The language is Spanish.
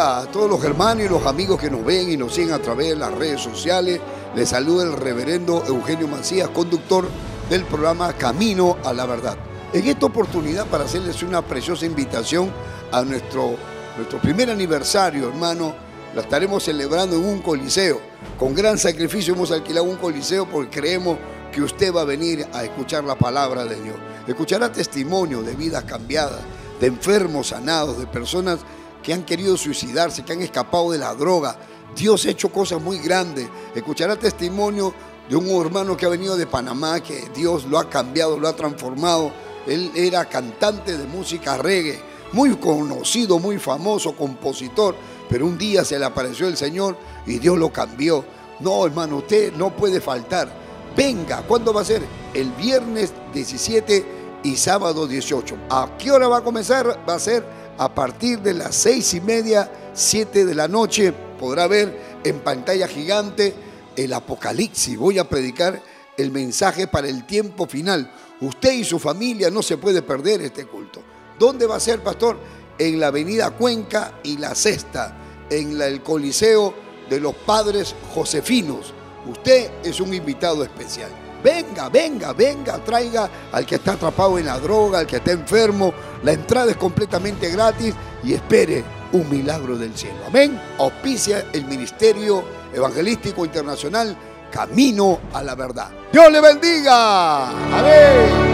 a todos los hermanos y los amigos que nos ven y nos siguen a través de las redes sociales. Les saluda el reverendo Eugenio Mancías, conductor del programa Camino a la Verdad. En esta oportunidad, para hacerles una preciosa invitación a nuestro, nuestro primer aniversario, hermano, lo estaremos celebrando en un coliseo. Con gran sacrificio hemos alquilado un coliseo porque creemos que usted va a venir a escuchar la palabra de Dios. Escuchará testimonio de vidas cambiadas, de enfermos sanados, de personas que han querido suicidarse, que han escapado de la droga. Dios ha hecho cosas muy grandes. Escuchará testimonio de un hermano que ha venido de Panamá, que Dios lo ha cambiado, lo ha transformado. Él era cantante de música reggae, muy conocido, muy famoso, compositor, pero un día se le apareció el Señor y Dios lo cambió. No, hermano, usted no puede faltar. Venga, ¿cuándo va a ser? El viernes 17 y sábado 18. ¿A qué hora va a comenzar? Va a ser a partir de las seis y media, siete de la noche. Podrá ver en pantalla gigante el Apocalipsis. Voy a predicar el mensaje para el tiempo final. Usted y su familia no se puede perder este culto. ¿Dónde va a ser, pastor? En la avenida Cuenca y la Cesta, en el Coliseo de los Padres Josefinos. Usted es un invitado especial. Venga, venga, venga, traiga al que está atrapado en la droga, al que está enfermo. La entrada es completamente gratis y espere un milagro del cielo. Amén. Auspicia el Ministerio Evangelístico Internacional Camino a la Verdad. Dios le bendiga. Amén.